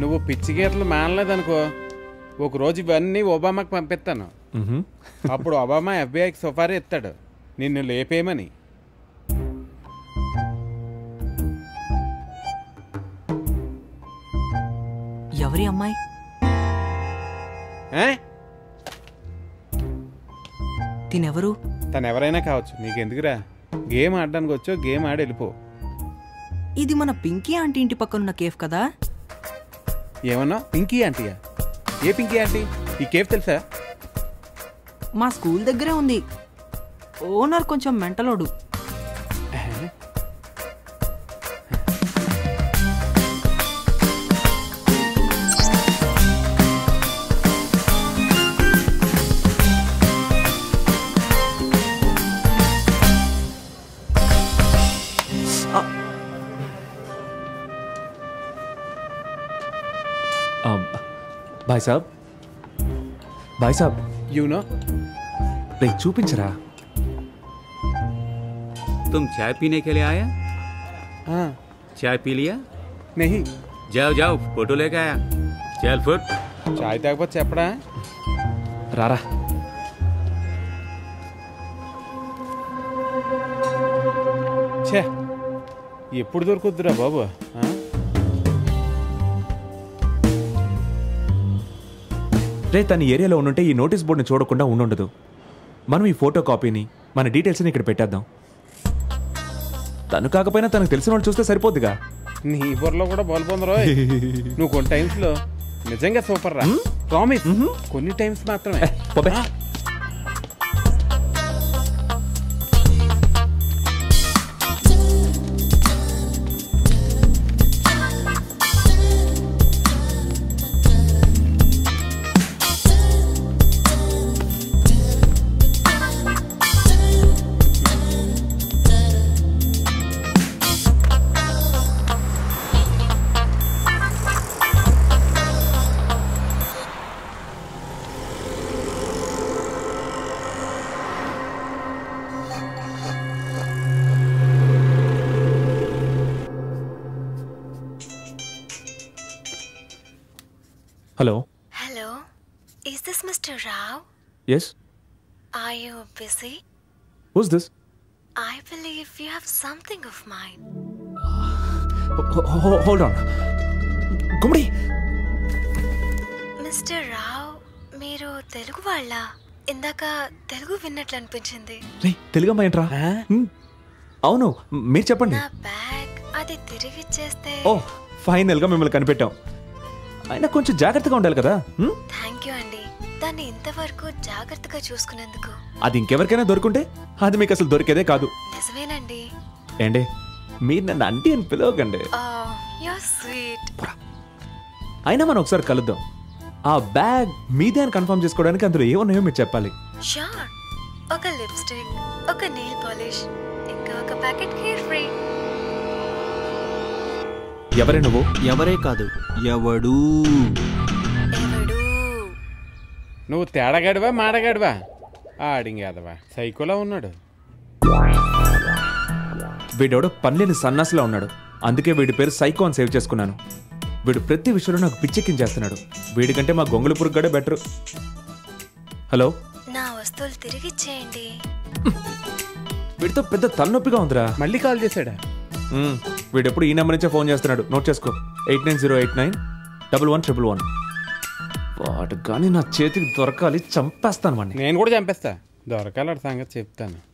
నువ్వు పిచ్చి గీతలు మానలేదనుకో ఒక రోజు ఇవన్నీ ఒబామాకి పంపిస్తాను. అప్పుడు ఒబామా ఎఫ్బిఐకి సుపారీ ఇస్తాడు. నిన్ను లేపేయమని. ఎవరి అమ్మాయి? తినెవరు? తను ఎవరైనా కావచ్చు. నీకెందుకురా? గేమ్ ఆడడానికి వచ్చో గేమ్ ఆడి వెళ్ళిపో. ఇది మన పింకీ ఆంటీ ఇంటి పక్కన ఉన్న కేఫ్ కదా? ఏమన్నా? పింకీ ఆంటీయా? ఏ పింకీ ఆంటీ? ఈ కేఫ్ తెలుసా? మా స్కూల్ దగ్గరే ఉంది. ఓనర్ కొంచెం మెంటలోడు. ఆ, bye Saab bye Saab you know రే చూపించరా तुम चाय पीने के लिए आया चाय पी लिया నెహి जाओ जाओ फोटो लेके आया चल फुट చాయ్ తాగపోతే చెప్పడా రారా ఛే ఎప్పుడు దొరుకుద్దురా బాబు రే తన ఏరియాలో ఉండుంటే ఈ నోటీస్ బోర్డుని చూడకుండా ఉండుండదు. మనం ఈ ఫోటో కాపీని మన డీటెయిల్స్ని ఇక్కడ పెట్టేద్దాం. తను కాకపోయినా తనకు తెలిసిన వాళ్ళు చూస్తే సరిపోద్దిగా. నీ బుర్రలో కూడా బాల్ పొందరో నువ్వు కొన్ని టైమ్స్లో నిజంగా సూపర్ రా. కొన్ని టైమ్స్ మాత్రమే. Hello Hello, is this Mr. Rao? Yes Are you busy? Who's this I believe you have something of mine. Hold on Gummadi mister Rao మీరు తెలుగు వాళ్ళ ఇందాక తెలుగు విన్నట్లు అనిపించింది తెలుగు అమ్మాయి ఏంట్రా ఆ? హ్మ్. అవును మీరు చెప్పండి నా బ్యాగ్ అది తిరిగిచ్చేస్తే ఓ ఫైనల్గా మిమ్మల్ని కనిపెట్టాం అయినా కొంచెం జాగ్రత్తగా ఉండాలి కదా? థ్యాంక్ యూ అండి. దాన్ని ఇంతవరకు జాగ్రత్తగా చూసుకునేందుకు అది ఇంకెవరికైనా దొరుకుంటే అది మీకు అసలు దొరికేదే కాదు. నిజమేనండి. ఏండి మీరు నన్ను అంటీ అని పిలవకండి. అయినా మనం ఒకసారి కలుద్దాం. ఆ బ్యాగ్ మీదే అని కన్ఫర్మ్ చేసుకోవడానికి అందులో ఏమున్నాయో మీరు చెప్పాలి. ఒక లిప్స్టిక్ ఒక నెయిల్ పాలిష్ ఇంకా ఒక ప్యాకెట్ హెయిర్ ఫ్రీ. ఎవరే నువ్వు? ఎవరే కాదు ఎవడు? నువ్వు తేడగాడివా మాడగాడివా? ఆడింగేదవా సైకోలా ఉన్నాడు. వీడెవడో పనిలేని సన్నాసిలా ఉన్నాడు. అందుకే వీడి పేరు సైకో అని సేవ్ చేసుకున్నాను. వీడు ప్రతి విషయంలో నాకు పిచ్చెక్కించేస్తున్నాడు. వీడికంటే మా గొంగుళ పురుగడే బెటర్. హలో? నా వస్తువులు తిరిగిచ్చేయండి. వీడితో పెద్ద తలనొప్పిగా ఉందిరా. మళ్ళీ కాల్ చేశాడా. వీడెప్పుడు ఈ నెంబర్ నుంచే ఫోన్ చేస్తున్నాడు. నోట్ చేసుకో. Eight nine zero eight nine double one triple one. వాడు కానీ నా చేతికి దొరకాలి చంపేస్తాను వాడిని నేను కూడా చంపేస్తా. దొరకాలి సంగతి చెప్తాను.